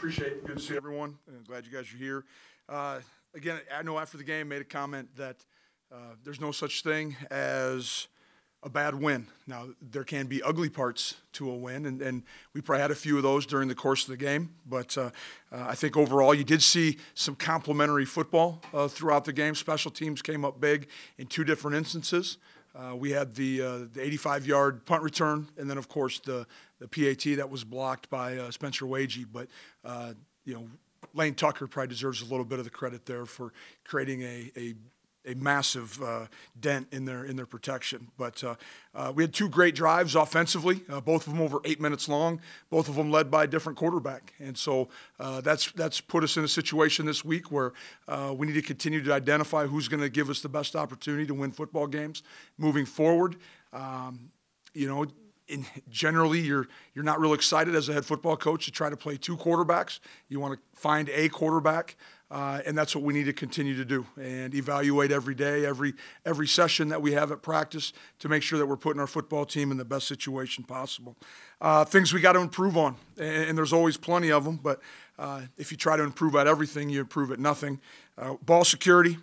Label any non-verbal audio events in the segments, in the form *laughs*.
appreciate it. Good to see everyone. I'm glad you guys are here. Uh, again, I know after the game made a comment that uh, there's no such thing as a bad win. Now, there can be ugly parts to a win, and, and we probably had a few of those during the course of the game. But uh, uh, I think overall, you did see some complementary football uh, throughout the game. Special teams came up big in two different instances. Uh, we had the, uh, the 85 yard punt return, and then, of course, the, the PAT that was blocked by uh, Spencer Waege. But, you know, Lane Tucker probably deserves a little bit of the credit there for creating a, a a massive uh, dent in their in their protection. But uh, uh, we had two great drives offensively, uh, both of them over eight minutes long, both of them led by a different quarterback, and so uh, that's that's put us in a situation this week where uh, we need to continue to identify who's going to give us the best opportunity to win football games moving forward. Um, you know, in, generally you're you're not real excited as a head football coach to try to play two quarterbacks. You want to find a quarterback. Uh, and that's what we need to continue to do and evaluate every day, every every session that we have at practice to make sure that we're putting our football team in the best situation possible. Uh, things we got to improve on, and, and, there's always plenty of them. But uh, if you try to improve at everything, you improve at nothing. Uh, ball security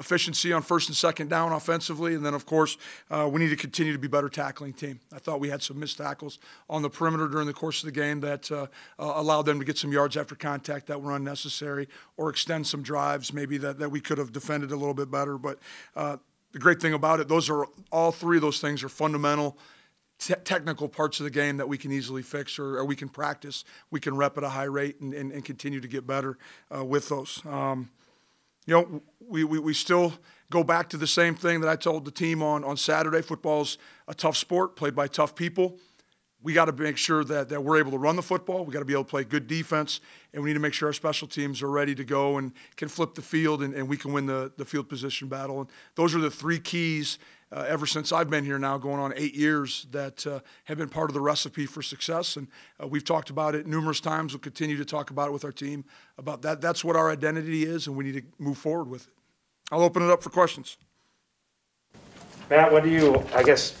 efficiency on first and second down offensively. And then, of course, uh, we need to continue to be better tackling team. I thought we had some missed tackles on the perimeter during the course of the game that uh, uh, allowed them to get some yards after contact that were unnecessary or extend some drives maybe that, that we could have defended a little bit better. But uh, the great thing about it, those are all three of those things are fundamental. Te- technical parts of the game that we can easily fix or, or, we can practice. We can rep at a high rate and, and, and continue to get better uh, with those. Um, you know, we, we, we still go back to the same thing that I told the team on, on Saturday. Football's a tough sport played by tough people. We got to make sure that, that we're able to run the football. We got to be able to play good defense, and we need to make sure our special teams are ready to go and can flip the field and, and we can win the, the field position battle. And those are the three keys uh, ever since I've been here now, going on eight years, that uh, have been part of the recipe for success. And uh, we've talked about it numerous times. We'll continue to talk about it with our team about that. That's what our identity is, and we need to move forward with it. I'll open it up for questions. Matt, what do you, I guess,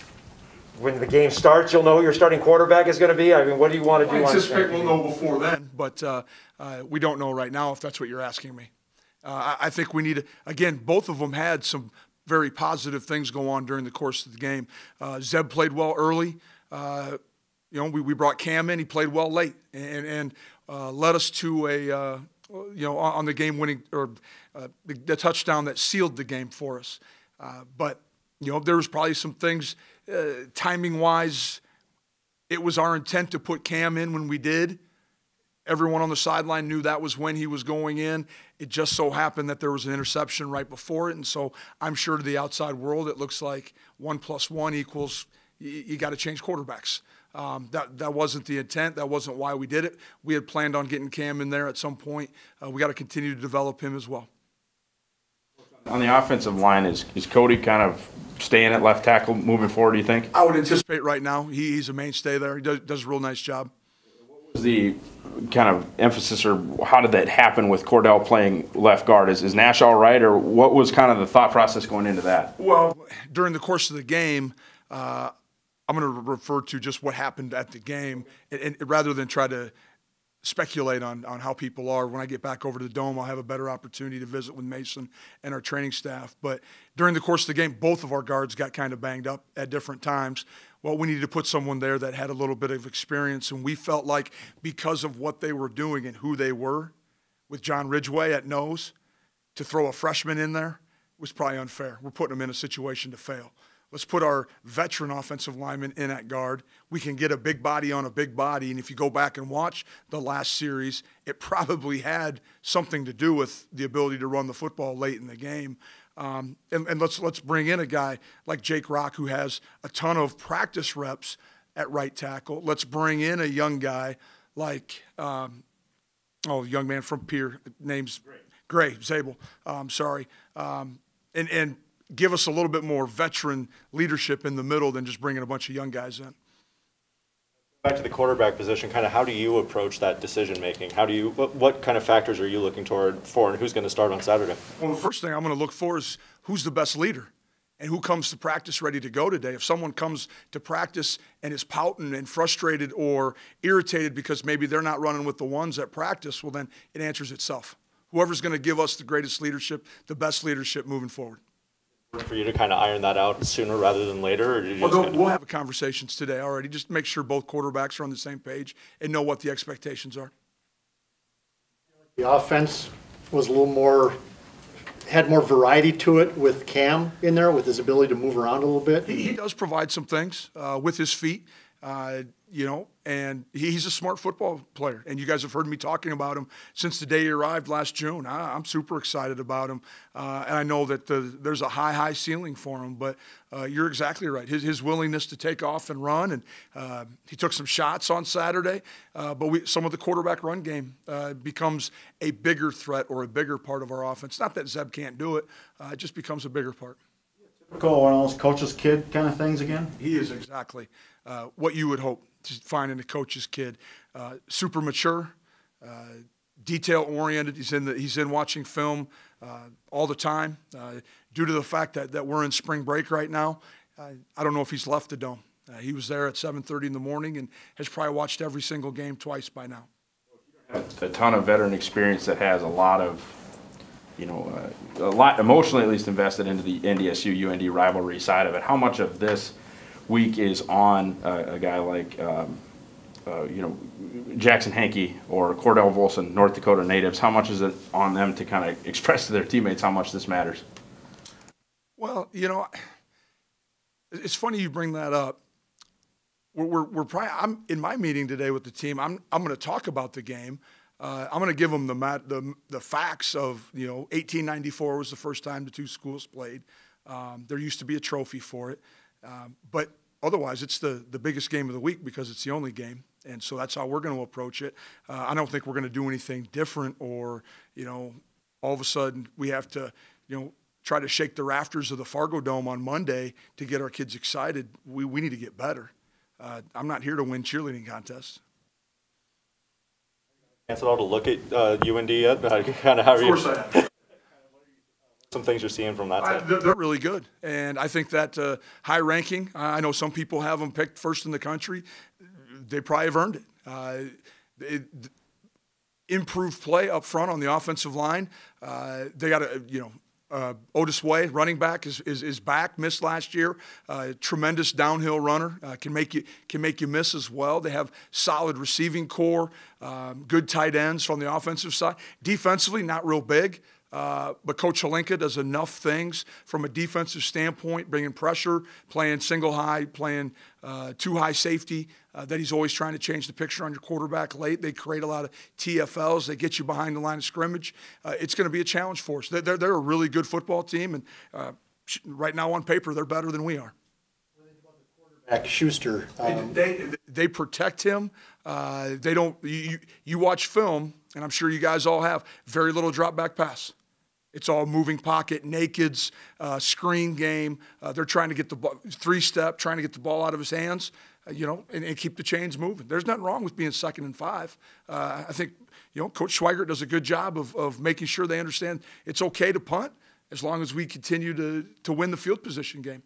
when the game starts, you'll know who your starting quarterback is going to be? I mean, what do you want to do? I anticipate we'll know before then, but uh, uh, we don't know right now if that's what you're asking me. Uh, I think we need to, again, both of them had some very positive things go on during the course of the game. Uh, Zeb played well early. Uh, you know, we, we brought Cam in. He played well late and, and uh, led us to a, uh, you know, on the game winning or uh, the, the, touchdown that sealed the game for us. Uh, but, you know, there was probably some things timing wise. It was our intent to put Cam in when we did. Everyone on the sideline knew that was when he was going in. It just so happened that there was an interception right before it. And so I'm sure to the outside world, it looks like one plus one equals you, you got to change quarterbacks. Um, that, that wasn't the intent. That wasn't why we did it. We had planned on getting Cam in there at some point. Uh, we got to continue to develop him as well. On the offensive line, is, is Cody kind of staying at left tackle moving forward, do you think? I would anticipate right now. He, he's a mainstay there. He does, does a real nice job What was the kind of emphasis or how did that happen with Cordell playing left guard? Is, is Nash all right, or what was kind of the thought process going into that? Well, during the course of the game, uh, I'm going to refer to just what happened at the game, and, and, rather than try to speculate on, on how people are. When I get back over to the dome, I'll have a better opportunity to visit with Mason and our training staff. But during the course of the game, both of our guards got kind of banged up at different times well, we needed to put someone there that had a little bit of experience. And we felt like because of what they were doing and who they were, with John Ridgeway at nose, to throw a freshman in there was probably unfair. We're putting them in a situation to fail. Let's put our veteran offensive lineman in at guard. We can get a big body on a big body. And if you go back and watch the last series, it probably had something to do with the ability to run the football late in the game. Um, and, and let's let's bring in a guy like Jake Rock who has a ton of practice reps at right tackle. Let's bring in a young guy like um, oh, young man from Pierre, name's Grey, Grey Zabel. Um, sorry, um, and and give us a little bit more veteran leadership in the middle than just bringing a bunch of young guys in. Back to the quarterback position, kind of how do you approach that decision making? How do you what, what kind of factors are you looking toward for, and who's going to start on Saturday? Well, the first thing I'm going to look for is who's the best leader, and who comes to practice ready to go today. If someone comes to practice and is pouting and frustrated or irritated because maybe they're not running with the ones at practice, well, then it answers itself. Whoever's going to give us the greatest leadership, the best leadership moving forward. For you to kind of iron that out sooner rather than later, or you just We'll, kinda- we'll have conversations today already. Just make sure both quarterbacks are on the same page and know what the expectations are. The offense was a little more, had more variety to it with Cam in there, with his ability to move around a little bit. He, he does provide some things uh, with his feet, uh, you know, and he's a smart football player. And you guys have heard me talking about him since the day he arrived last June. I, I'm super excited about him, uh, and I know that the, there's a high, high ceiling for him. But uh, you're exactly right. His, his willingness to take off and run, and uh, he took some shots on Saturday. Uh, but we, some of the quarterback run game uh, becomes a bigger threat or a bigger part of our offense. Not that Zeb can't do it; uh, it just becomes a bigger part. Typical one of those coach's kid kind of things again. He is exactly uh, what you would hope to find in a coach's kid. Uh, super mature, uh, detail oriented. He's in the, he's in watching film uh, all the time. Due to the fact that, that we're in spring break right now, I don't know if he's left the dome. He was there at 7:30 in the morning and has probably watched every single game twice by now. a ton of veteran experience that has a lot of, you know, uh, a lot emotionally at least invested into the NDSU UND rivalry side of it. How much of this week is on a, a guy like, um, uh, you know, Jackson Hankey or Cordell Volson, North Dakota natives? How much is it on them to kind of *laughs* express to their teammates how much this matters? Well, you know, it's funny you bring that up. We're, we're, we're probably, I'm in my meeting today with the team. I'm, I'm going to talk about the game. Uh, I'm going to give them the, the the facts of you know 1894 was the first time the two schools played. Um, there used to be a trophy for it, um, but otherwise it's the the biggest game of the week because it's the only game, and so that's how we're going to approach it. Uh, I don't think we're going to do anything different or you know all of a sudden we have to you know try to shake the rafters of the Fargodome on Monday to get our kids excited. We, we need to get better. Uh, I'm not here to win cheerleading contests. chance at all to look at uh, UND yet? *laughs* kind of how are you? I have. Some things you're seeing from that I, side. they're, they're really good, and I think that uh, high ranking. I know some people have them picked first in the country. They probably have earned it. Uh, it improved play up front on the offensive line. Uh, they got a you know. Uh, Otis Weah, running back, is, is, is back. Missed last year. Uh, tremendous downhill runner. Uh, can make you can make you miss as well. They have solid receiving core. Um, good tight ends from the offensive side. Defensively, not real big. Uh, but Coach Halinka does enough things from a defensive standpoint, bringing pressure, playing single high, playing uh, two high safety, uh, that he's always trying to change the picture on your quarterback late. They create a lot of TFLs. They get you behind the line of scrimmage. Uh, it's going to be a challenge for us. They're, they're, they're a really good football team, and uh, right now on paper, they're better than we are. Schuster, um, They, they protect him. Uh, they don't. You, you- you watch film, and I'm sure you guys all have. Very little drop back pass. It's all moving pocket, nakeds, uh, screen game. Uh, they're trying to get the ball, three step, trying to get the ball out of his hands, uh, you know, and, and keep the chains moving. There's nothing wrong with being second and five. Uh, I think, you know, Coach Schweigert does a good job of, of making sure they understand it's okay to punt as long as we continue to, to win the field position game.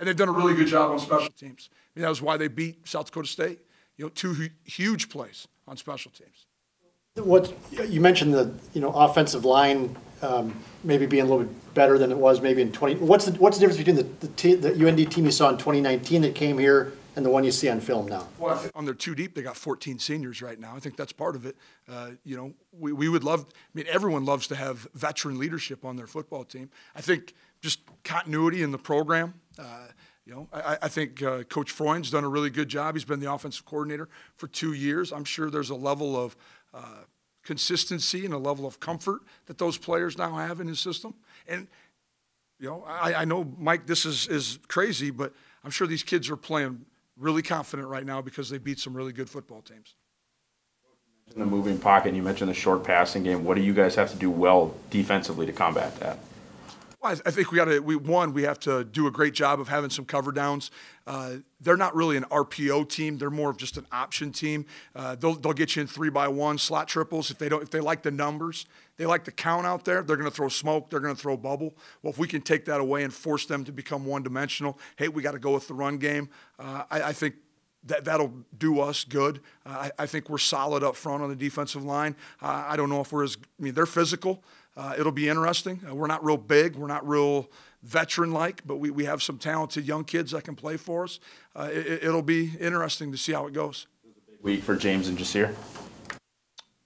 And they've done a really good job on special teams. I mean, that was why they beat South Dakota State. You know, two hu- huge plays on special teams. What, you mentioned the, you know, offensive line um, maybe being a little bit better than it was maybe in 20, what's the, what's the difference between the, the te- the UND team you saw in 2019 that came here and the one you see on film now? Well, on their two deep, they got 14 seniors right now. I think that's part of it. Uh, you know, we, we would love, I mean, everyone loves to have veteran leadership on their football team. I think just continuity in the program. Uh, you know, I, I think uh, Coach Freund's done a really good job. He's been the offensive coordinator for two years. I'm sure there's a level of uh, consistency and a level of comfort that those players now have in his system. And you know, I, I know, Mike, this is, is crazy, but I'm sure these kids are playing really confident right now because they beat some really good football teams. In the moving pocket, you mentioned the short passing game. What do you guys have to do well defensively to combat that? I, think we got to. We one, we have to do a great job of having some cover downs. Uh, they're not really an RPO team. They're more of just an option team. Uh, they'll they'll get you in three by one slot triples if they don't if they like the numbers. They like the count out there. They're going to throw smoke. They're going to throw bubble. Well, if we can take that away and force them to become one dimensional, hey, we got to go with the run game. Uh, I, I think that that'll do us good. Uh, I, I think we're solid up front on the defensive line. Uh, I don't know if we're as. I mean, they're physical. Uh, it'll be interesting. Uh, we're not real big. We're not real veteran-like, but we, we have some talented young kids that can play for us. Uh, it, it'll be interesting to see how it goes. Week for James and Jasir.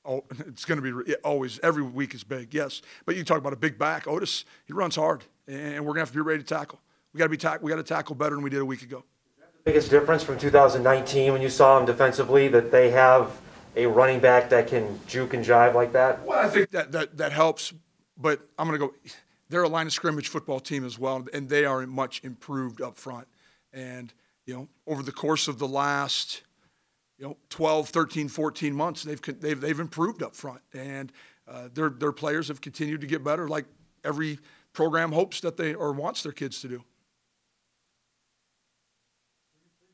Oh, *laughs* it's going to be re- always every week is big, yes. But you talk about a big back. Otis, he runs hard, and we're going to have to be ready to tackle. We got to be tack- we got to tackle better than we did a week ago. Biggest difference from 2019 when you saw them defensively, that they have a running back that can juke and jive like that? Well, I think that, that, that helps, but I'm going to go. They're a line of scrimmage football team as well, and they are much improved up front. And, you know, over the course of the last, you know, 12, 13, 14 months, they've, they've, they've improved up front. And uh, their, their players have continued to get better, like every program hopes that they or wants their kids to do.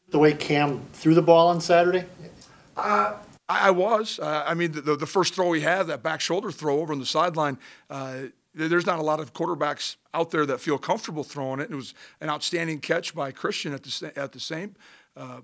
The way Cam threw the ball on Saturday? I, I was. Uh, I mean, the, the first throw he had, that back shoulder throw over on the sideline, uh, there's not a lot of quarterbacks out there that feel comfortable throwing it. It was an outstanding catch by Christian at the, at the same uh,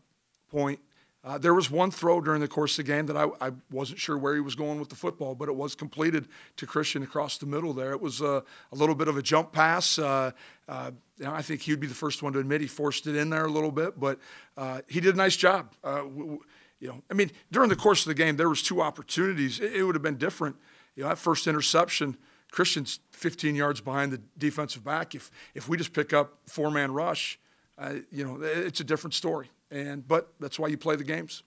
point. Uh, there was one throw during the course of the game that I, I wasn't sure where he was going with the football, but it was completed to Christian across the middle there. It was a, a little bit of a jump pass. Uh, uh, I think he'd be the first one to admit he forced it in there a little bit, but uh, he did a nice job. Uh, w- you know, I mean, during the course of the game, there was two opportunities. It, it would have been different. You know, that first interception, Christian's 15 yards behind the defensive back. If if we just pick up four man rush, uh, you know, it's a different story. And but that's why you play the games.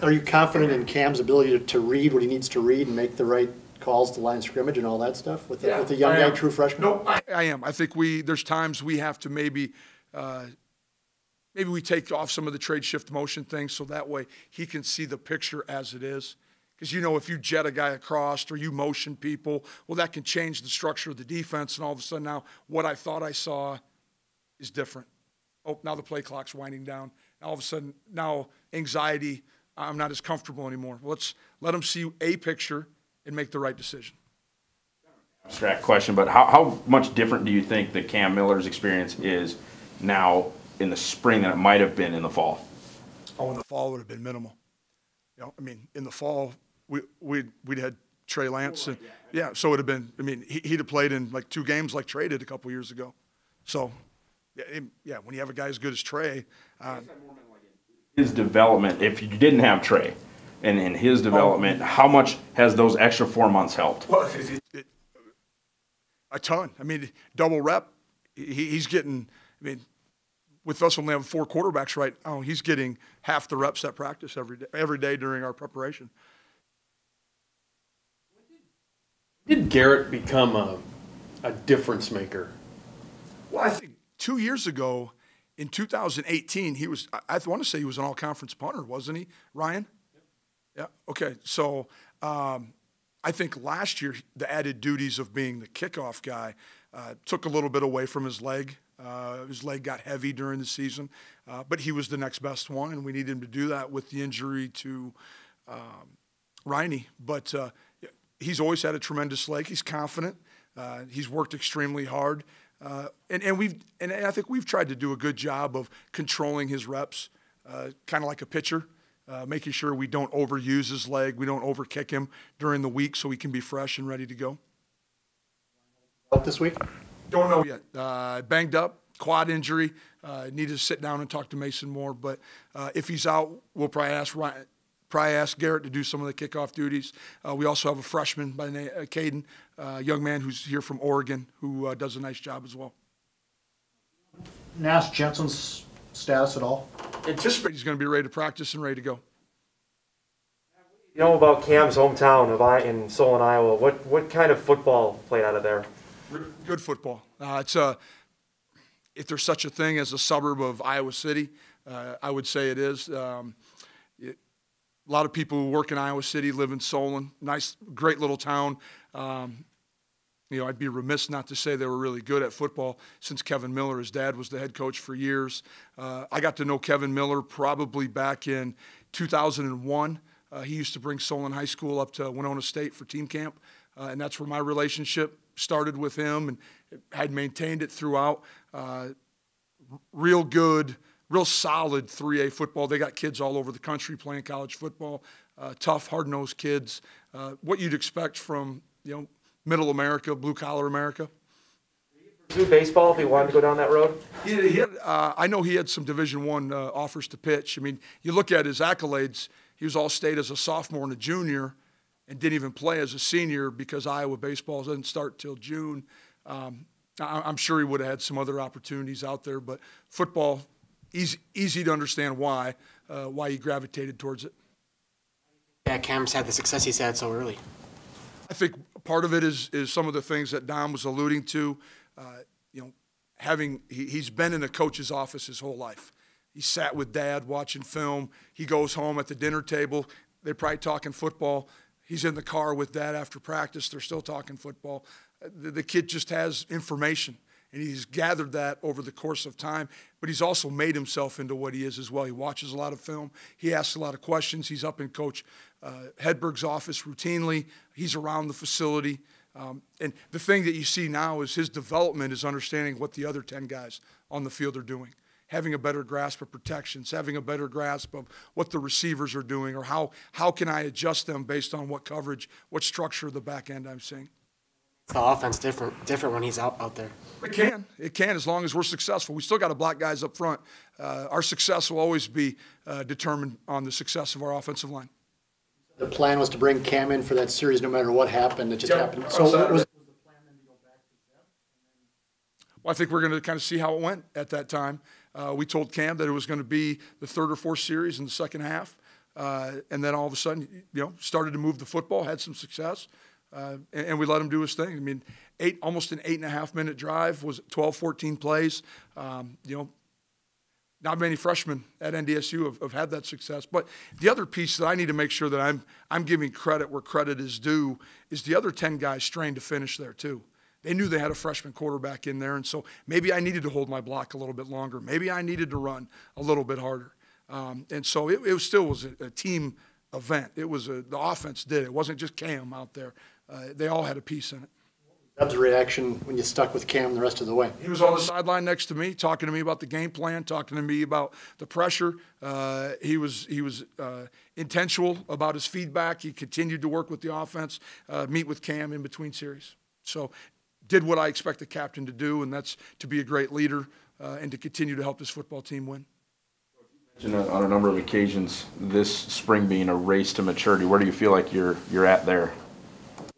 Are you confident in Cam's ability to, to read what he needs to read and make the right calls to line scrimmage and all that stuff with the, with the young guy, true freshman? No, I, I am. I think we there's times we have to maybe uh, maybe we take off some of the trade shift motion things so that way he can see the picture as it is. Because you know, if you jet a guy across or you motion people, well, that can change the structure of the defense, and all of a sudden now what I thought I saw is different. Oh, now the play clock's winding down. All of a sudden, now anxiety. I'm not as comfortable anymore. Let's let them see a picture and make the right decision. abstract question, but how, how much different do you think the Cam Miller's experience is now in the spring than it might have been in the fall? Oh, in the fall would have been minimal. You know, I mean, in the fall, we, we'd, we'd had Trey Lance. And, yeah, so it would have been, I mean, he, he'd have played in like two games like Trey did a couple years ago. So, yeah, him- yeah when you have a guy as good as Trey, uh, His development, if you didn't have Trey and in his development, how much has those extra four months helped? well, it, it, it, a ton. I mean, double rep, he, he's getting, I mean, with us only having four quarterbacks right now, he's getting half the reps at practice every day, every day during our preparation. Did Garrett become a, a difference maker? Well, I think two years ago, in 2018, he was, I, I want to say he was an all conference punter, wasn't he, Ryan? Yeah. Okay. So um, I think last year, the added duties of being the kickoff guy uh, took a little bit away from his leg. Uh, his leg got heavy during the season, uh, but he was the next best one, and we needed him to do that with the injury to um, Riney. But uh, he's always had a tremendous leg. He's confident. Uh, he's worked extremely hard, uh, and and we've and I think we've tried to do a good job of controlling his reps, uh, kind of like a pitcher, making sure we don't overuse his leg, we don't overkick him during the week, so he can be fresh and ready to go. This week? Don't know yet. Uh, banged up, quad injury. Uh, need to sit down and talk to Mason more. But uh, if he's out, we'll probably ask Ryan, probably ask Garrett to do some of the kickoff duties. Uh, we also have a freshman by the name uh, Caden, a young man who's here from Oregon, who uh, does a nice job as well. Nash Jensen's status at all? Anticipate he's going to be ready to practice and ready to go. You know about Cam's hometown of I in Solon, Iowa. What what kind of football played out of there? Good football. Uh, it's a, if there's such a thing as a suburb of Iowa City, uh, I would say it is. Um, it, a lot of people who work in Iowa City live in Solon. Nice, great little town. Um, you know, I'd be remiss not to say they were really good at football since Kevin Miller, his dad, was the head coach for years. Uh, I got to know Kevin Miller probably back in 2001. Uh, he used to bring Solon High School up to Winona State for team camp, uh, and that's where my relationship started with him and had maintained it throughout. Uh, real good, real solid 3A football. They got kids all over the country playing college football. Uh, tough, hard-nosed kids. Uh, what you'd expect from you know middle America, blue collar America. Do baseball if he wanted to go down that road? He, uh, I know he had some Division One uh, offers to pitch. I mean, you look at his accolades. He was all state as a sophomore and a junior, and didn't even play as a senior because Iowa baseball doesn't start till June. Um, I, I'm sure he would have had some other opportunities out there, but football, easy, easy to understand why uh, why he gravitated towards it. Yeah, Cam's had the success he's had so early. I think part of it is is some of the things that Don was alluding to. Uh, you know, having he, he's been in a coach's office his whole life. He sat with dad watching film. He goes home at the dinner table. They're probably talking football. He's in the car with dad after practice. They're still talking football. The, the kid just has information, and he's gathered that over the course of time. But he's also made himself into what he is as well. He watches a lot of film. He asks a lot of questions. He's up in Coach uh, Hedberg's office routinely. He's around the facility. Um, and the thing that you see now is his development is understanding what the other 10 guys on the field are doing, having a better grasp of protections, having a better grasp of what the receivers are doing, or how, how can I adjust them based on what coverage, what structure of the back end I'm seeing. The offense different different when he's out out there. It can. It can as long as we're successful. We still got to block guys up front. Uh, our success will always be uh, determined on the success of our offensive line. The plan was to bring Cam in for that series no matter what happened. It just Yep. happened. So Saturday. was, Well, I think we're going to kind of see how it went at that time. Uh, we told Cam that it was going to be the third or fourth series in the second half, uh, and then all of a sudden, you know, started to move the football, had some success, uh, and, and we let him do his thing. I mean, eight almost an eight and a half minute drive was 12, 14 plays. Um, you know, not many freshmen at NDSU have, have had that success. But the other piece that I need to make sure that I'm I'm giving credit where credit is due is the other 10 guys strained to finish there too. They knew they had a freshman quarterback in there, and so maybe I needed to hold my block a little bit longer. Maybe I needed to run a little bit harder. Um, and so it, it was still was a, a team event. It was a, the offense did it. It wasn't just Cam out there. Uh, they all had a piece in it. Doug's reaction when you stuck with Cam the rest of the way? He was on the sideline next to me, talking to me about the game plan, talking to me about the pressure. Uh, he was he was uh, intentional about his feedback. He continued to work with the offense, uh, meet with Cam in between series. So, did what I expect a captain to do, and that's to be a great leader uh, and to continue to help this football team win. You know, on a number of occasions, this spring being a race to maturity, where do you feel like you're you're at there?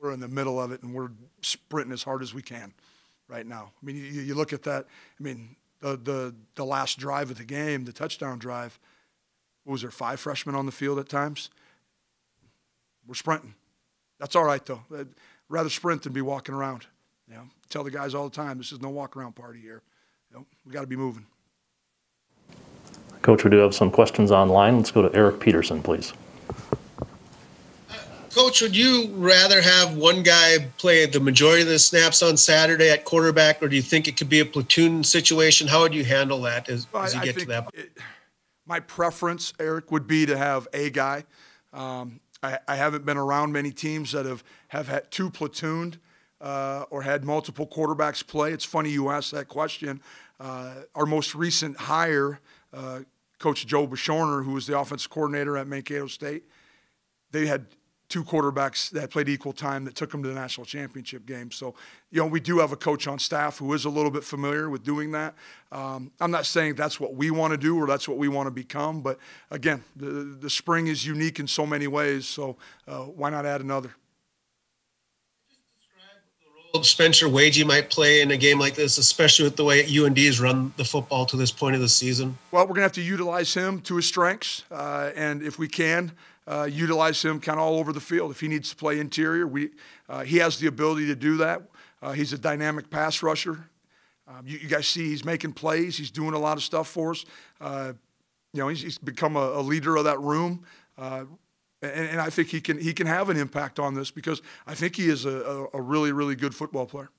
We're in the middle of it, and we're sprinting as hard as we can right now. I mean, you, you look at that. I mean, the, the the last drive of the game, the touchdown drive. What was there? Five freshmen on the field at times. We're sprinting. That's all right though. I'd rather sprint than be walking around. You know, tell the guys all the time, this is no walk around party here. You know, we got to be moving. Coach, we do have some questions online. Let's go to Eric Peterson, please. Coach, would you rather have one guy play the majority of the snaps on Saturday at quarterback, or do you think it could be a platoon situation? How would you handle that as, Well, as you I- I get to that? it- my preference, Eric, would be to have a guy. Um, I, I haven't been around many teams that have, have had two platooned uh, or had multiple quarterbacks play. It's funny you asked that question. Uh, our most recent hire, uh, Coach Joe Bashorner, who was the offensive coordinator at Mankato State, they had two quarterbacks that played equal time that took them to the national championship game. So, you know, we do have a coach on staff who is a little bit familiar with doing that. Um, I'm not saying that's what we want to do or that's what we want to become, but again, the, the spring is unique in so many ways. So, uh, why not add another? Spencer Wagey might play in a game like this, especially with the way UND has run the football to this point of the season. Well, we're going to have to utilize him to his strengths, uh, and if we can, uh, utilize him kind of all over the field. If he needs to play interior, we uh, he has the ability to do that. Uh, he's a dynamic pass rusher. Um, you, you guys see he's making plays. He's doing a lot of stuff for us. Uh, you know, he's, he's become a, a leader of that room. Uh, and, and I think he can he can have an impact on this because I think he is a, a, really really good football player.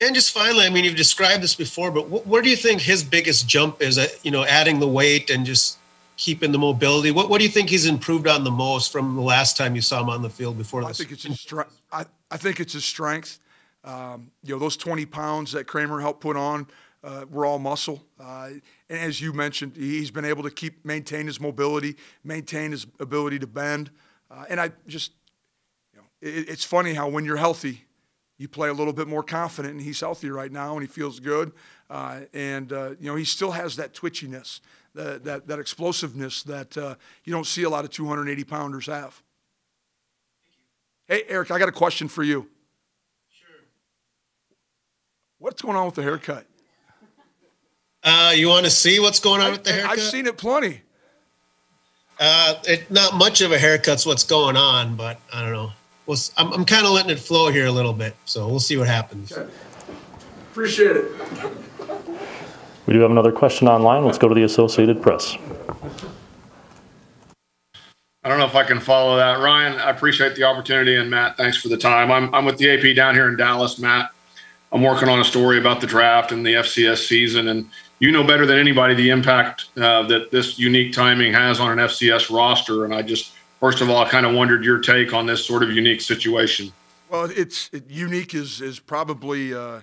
And just finally, I mean, you've described this before, but wh- where do you think his biggest jump is? At, you know, adding the weight and just keeping the mobility. What What do you think he's improved on the most from the last time you saw him on the field before I this? think it's his strength. I, I think it's his strength. Um, you know, those 20 pounds that Kramer helped put on uh, were all muscle. Uh, and as you mentioned, he's been able to keep maintain his mobility, maintain his ability to bend. Uh, and I just, you know, it, it's funny how when you're healthy, you play a little bit more confident, and he's healthy right now, and he feels good. Uh, and uh, you know, he still has that twitchiness, that that, that explosiveness that uh, you don't see a lot of 280 pounders have. Hey, Eric, I got a question for you. Sure. What's going on with the haircut? Uh, you want to see what's going on I, with the haircut? I've seen it plenty. Uh, it, not much of a haircut's what's going on, but I don't know. We'll, s- I'm, I'm kind of letting it flow here a little bit, so we'll see what happens. Appreciate it. We do have another question online. Let's go to the Associated Press. I don't know if I can follow that. Ryan, I appreciate the opportunity, and Matt, thanks for the time. I'm, I'm with the AP down here in Dallas, Matt. I'm working on a story about the draft and the FCS season, and you know better than anybody the impact uh, that this unique timing has on an FCS roster. And I just, first of all, I kind of wondered your take on this sort of unique situation. Well, it's it, unique is is probably uh,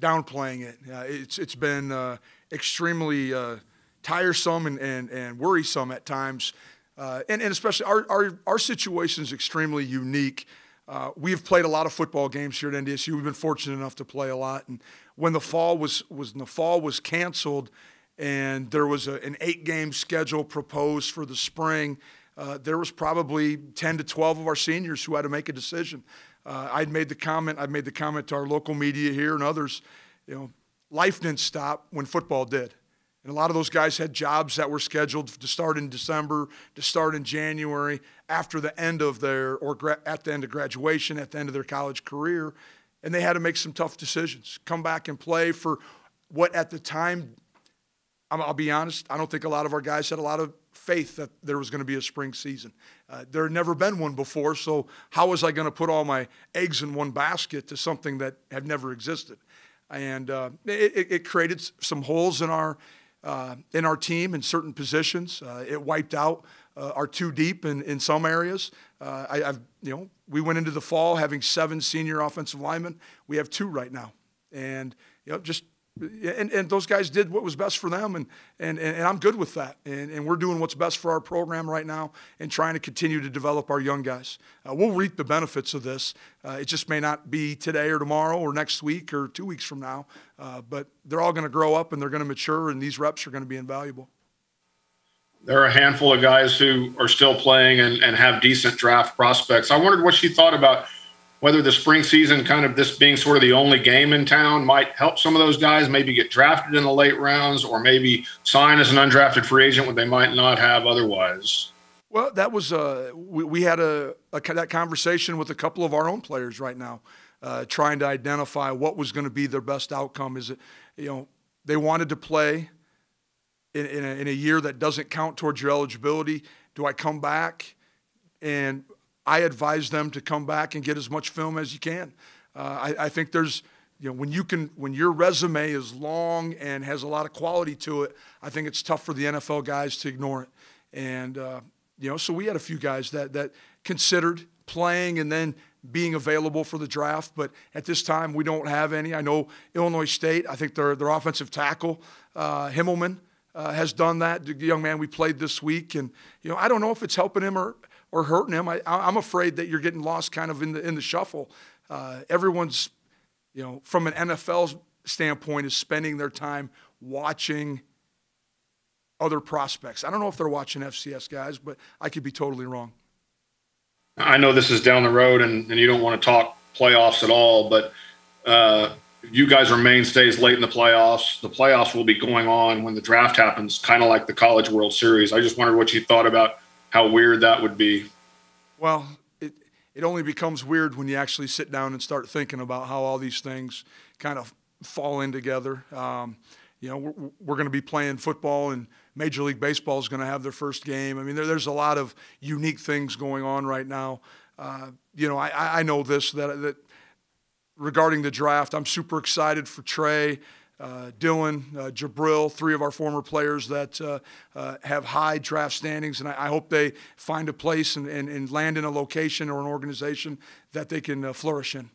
downplaying it. Uh, it's it's been uh, extremely uh, tiresome and, and, and worrisome at times, uh, and and especially our our our situation is extremely unique. Uh, we've played a lot of football games here at NDSU. We've been fortunate enough to play a lot, and when the fall was was the fall was canceled, and there was a, an eight game schedule proposed for the spring. Uh, there was probably 10 to 12 of our seniors who had to make a decision. Uh, I'd made the comment. I made the comment to our local media here and others. You know, life didn't stop when football did, and a lot of those guys had jobs that were scheduled to start in December, to start in January, after the end of their or gra- at the end of graduation, at the end of their college career, and they had to make some tough decisions. Come back and play for what at the time I'm- I'll be honest, I don't think a lot of our guys had a lot of faith that there was going to be a spring season. Uh, there had never been one before, so how was I going to put all my eggs in one basket to something that had never existed? And uh, it, it- it created some holes in our uh, in our team in certain positions. Uh, it wiped out uh, our two deep in, in some areas. Uh, I, I've you know we went into the fall having seven senior offensive linemen. We have two right now, and you know just and, and those guys did what was best for them, and, and, and I'm good with that. And, and we're doing what's best for our program right now and trying to continue to develop our young guys. Uh, we'll reap the benefits of this. Uh, it just may not be today or tomorrow or next week or two weeks from now, uh, but they're all going to grow up and they're going to mature, and these reps are going to be invaluable. There are a handful of guys who are still playing and, and have decent draft prospects. I wondered what she thought about whether the spring season, kind of this being sort of the only game in town, might help some of those guys maybe get drafted in the late rounds or maybe sign as an undrafted free agent when they might not have otherwise. Well, that was uh, we, we had a, a that conversation with a couple of our own players right now, uh, trying to identify what was going to be their best outcome. Is it, you know, they wanted to play in, in, a, in a year that doesn't count towards your eligibility. Do I come back? And I advise them to come back and get as much film as you can. Uh, I, I think there's, you know, when you can, when your resume is long and has a lot of quality to it, I think it's tough for the NFL guys to ignore it. And uh, you know, so we had a few guys that that considered playing and then being available for the draft, but at this time we don't have any. I know Illinois State. I think their their offensive tackle uh, Himmelman uh, has done that. The young man we played this week, and you know, I don't know if it's helping him or or hurting him. I, I'm afraid that you're getting lost kind of in the in the shuffle. Uh, everyone's, you know, from an NFL standpoint, is spending their time watching other prospects. I don't know if they're watching FCS guys, but I could be totally wrong. I know this is down the road and, and you don't want to talk playoffs at all, but uh, you guys are mainstays late in the playoffs. The playoffs will be going on when the draft happens, kind of like the College World Series. I just wondered what you thought about how weird that would be. Well, it, it only becomes weird when you actually sit down and start thinking about how all these things kind of fall in together. Um, you know, we're, we're going to be playing football and Major League Baseball is going to have their first game. I mean, there, there's a lot of unique things going on right now. Uh, you know, I, I know this that, that regarding the draft, I'm super excited for Trey, uh, Dillon, uh, Jabril, three of our former players that uh, uh, have high draft standings, and I, I hope they find a place and, and, and land in a location or an organization that they can uh, flourish in.